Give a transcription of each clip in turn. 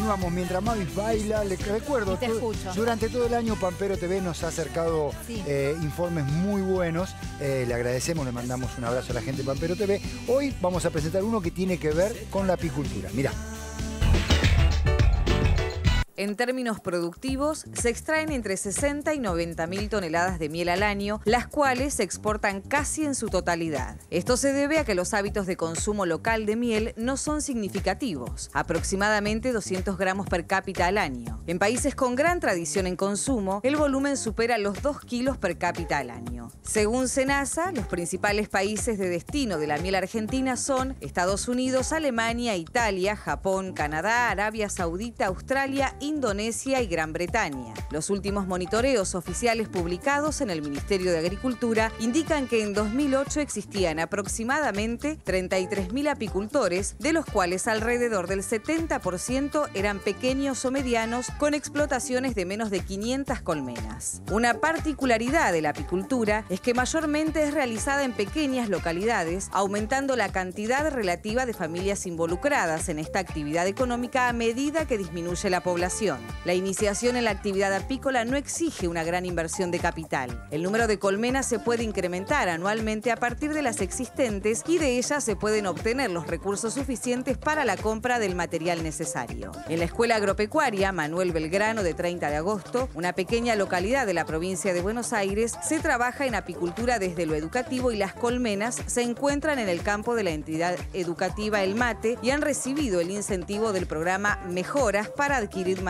continuamos. Mientras Mavis baila, le recuerdo, te durante todo el año Pampero TV nos ha acercado Sí. eh, informes muy buenos. Eh, le agradecemos, le mandamos un abrazo a la gente de Pampero TV. Hoy vamos a presentar uno que tiene que ver con la apicultura. Mirá. En términos productivos, se extraen entre 60 y 90 mil toneladas de miel al año, las cuales se exportan casi en su totalidad. Esto se debe a que los hábitos de consumo local de miel no son significativos, aproximadamente 200 gramos per cápita al año. En países con gran tradición en consumo, el volumen supera los 2 kilos per cápita al año. Según Senasa, los principales países de destino de la miel argentina son Estados Unidos, Alemania, Italia, Japón, Canadá, Arabia Saudita, Australia, Indonesia y Gran Bretaña. Los últimos monitoreos oficiales publicados en el Ministerio de Agricultura indican que en 2008 existían aproximadamente 33.000 apicultores, de los cuales alrededor del 70% eran pequeños o medianos con explotaciones de menos de 500 colmenas. Una particularidad de la apicultura es que mayormente es realizada en pequeñas localidades, aumentando la cantidad relativa de familias involucradas en esta actividad económica a medida que disminuye la población. La iniciación en la actividad apícola no exige una gran inversión de capital. El número de colmenas se puede incrementar anualmente a partir de las existentes y de ellas se pueden obtener los recursos suficientes para la compra del material necesario. En la Escuela Agropecuaria Manuel Belgrano de 30 de agosto, una pequeña localidad de la provincia de Buenos Aires, se trabaja en apicultura desde lo educativo y las colmenas se encuentran en el campo de la entidad educativa El Mate y han recibido el incentivo del programa Mejoras para adquirir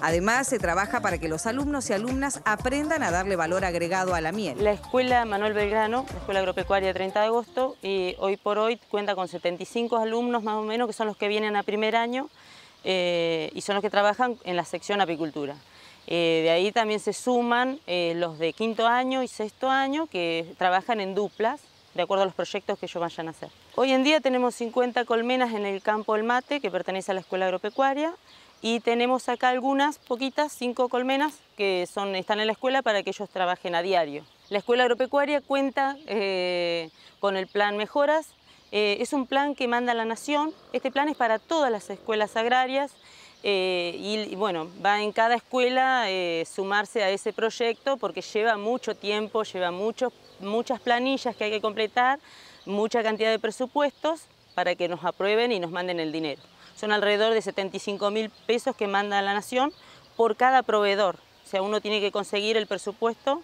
Además, se trabaja para que los alumnos y alumnas aprendan a darle valor agregado a la miel. La escuela Manuel Belgrano, la escuela agropecuaria 30 de agosto, y hoy por hoy cuenta con 75 alumnos más o menos, que son los que vienen a primer año eh, y son los que trabajan en la sección apicultura. Eh, de ahí también se suman eh, los de quinto año y sexto año que trabajan en duplas, de acuerdo a los proyectos que ellos vayan a hacer. Hoy en día tenemos 50 colmenas en el campo El Mate, que pertenece a la escuela agropecuaria, y tenemos acá algunas, poquitas, cinco colmenas, que son, están en la escuela para que ellos trabajen a diario. La escuela agropecuaria cuenta eh, con el plan Mejoras, eh, es un plan que manda la Nación, este plan es para todas las escuelas agrarias, eh, y, bueno, va en cada escuela sumarse a ese proyecto porque lleva mucho tiempo, lleva muchas planillas que hay que completar, mucha cantidad de presupuestos para que nos aprueben y nos manden el dinero. Son alrededor de 75 mil pesos que manda la Nación por cada proveedor. O sea, uno tiene que conseguir el presupuesto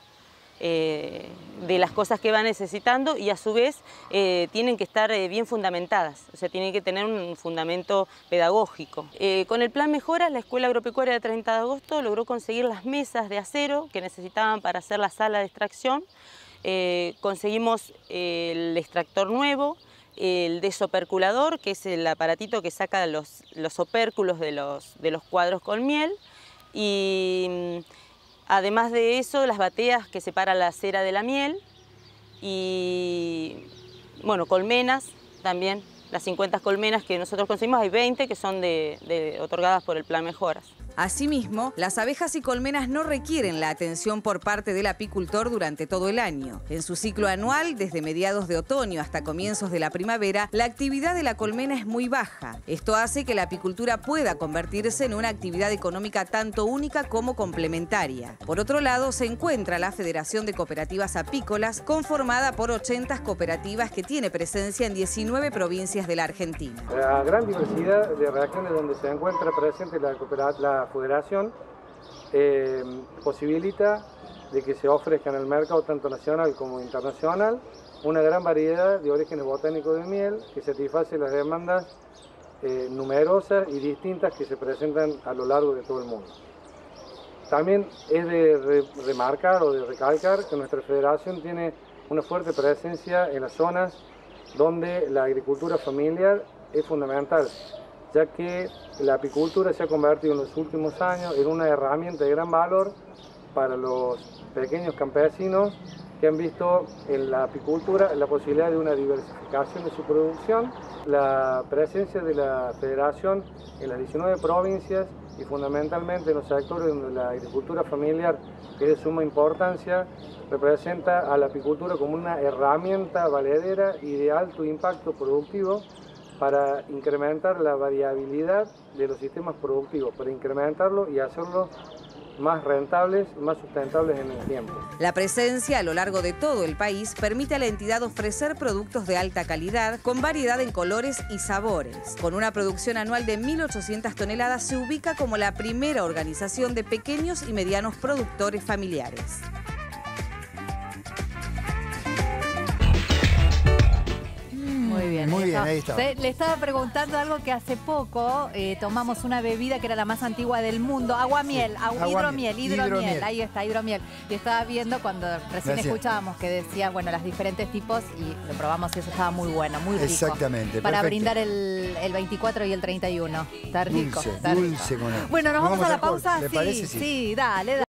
eh, de las cosas que va necesitando y a su vez eh, tienen que estar eh, bien fundamentadas, o sea, tienen que tener un fundamento pedagógico. Con el plan Mejora, la Escuela Agropecuaria de 30 de agosto logró conseguir las mesas de acero que necesitaban para hacer la sala de extracción, conseguimos el extractor nuevo, el desoperculador, que es el aparatito que saca los, los opérculos de los, de los cuadros con miel, y mm, además de eso, las bateas que separan la cera de la miel, y bueno, colmenas también, las 50 colmenas que nosotros conseguimos, hay 20 que son de, de- otorgadas por el Plan Mejoras. Asimismo, las abejas y colmenas no requieren la atención por parte del apicultor durante todo el año. En su ciclo anual, desde mediados de otoño hasta comienzos de la primavera, la actividad de la colmena es muy baja. Esto hace que la apicultura pueda convertirse en una actividad económica tanto única como complementaria. Por otro lado, se encuentra la Federación de Cooperativas Apícolas, conformada por 80 cooperativas que tiene presencia en 19 provincias de la Argentina. La gran diversidad de reacciones donde se encuentra presente la, la federación eh, posibilita de que se ofrezca en el mercado tanto nacional como internacional una gran variedad de orígenes botánicos de miel que satisface las demandas eh, numerosas y distintas que se presentan a lo largo de todo el mundo. También es de re- remarcar o de recalcar que nuestra federación tiene una fuerte presencia en las zonas donde la agricultura familiar es fundamental, ya que la apicultura se ha convertido en los últimos años en una herramienta de gran valor para los pequeños campesinos que han visto en la apicultura la posibilidad de una diversificación de su producción, la presencia de la federación en las 19 provincias y fundamentalmente en los sectores donde la agricultura familiar es de suma importancia representa a la apicultura como una herramienta valedera y de alto impacto productivo para incrementar la variabilidad de los sistemas productivos, para incrementarlo y hacerlo más rentables, más sustentables en el tiempo. La presencia a lo largo de todo el país permite a la entidad ofrecer productos de alta calidad con variedad en colores y sabores. Con una producción anual de 1.800 toneladas se ubica como la primera organización de pequeños y medianos productores familiares. Bien. Muy bien, ahí está. Se- Le estaba preguntando algo que hace poco eh, tomamos una bebida que era la más antigua del mundo, aguamiel, Sí, agu- aguamiel, hidromiel, hidromiel, hidromiel. ahí está, hidromiel. Y estaba viendo cuando recién Gracias. escuchábamos que decía, bueno, las diferentes tipos y lo probamos y eso estaba muy bueno, muy rico. Exactamente, Para perfecto. brindar el, el 24 y el 31. Está rico. Dulce, está rico. dulce con él. Bueno, nos Nos vamos, vamos a la pausa. ¿le sí? Sí. sí, dale, dale.